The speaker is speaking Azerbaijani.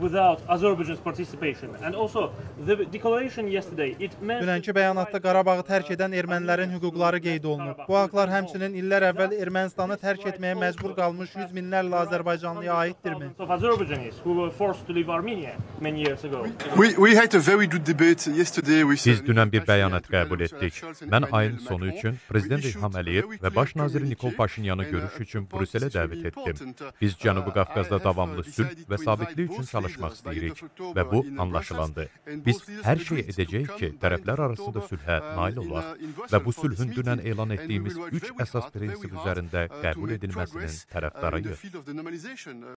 without Azerbaijan's participation. And also, the declaration yesterday, it mentioned... Dünənki bəyanatda Qarabağı tərk edən ermənilərin hüquqları qeyd olunub. Bu haqlar həmçinin illər əvvəl Ermənistanı tərk etməyə məcbur qalmış yüz minlərlə Azərbaycanlıya aiddirmi? Of Azerbaijanis who were forced to leave Armenia many years ago. We, we had a very good debate yesterday with Biz dünən bir bəyanat qəbul etdik. Mən ayın sonu üçün Prezident İlham Əliyev və Baş nazir Nikol Paşinyanı görüş üçün Brüsselə dəvət etdim. Biz Cənubi Qafqazda davamlı sülh və sabitlik üçün çalışmaq istəyirik və bu anlaşılandı. Biz hər şey edəcəyik ki, tərəflər arasında sülhə nail olaq və bu sülhün dünən elan etdiyimiz üç əsas prinsip üzərində qəbul edilməsinin tərəfdarıyıq.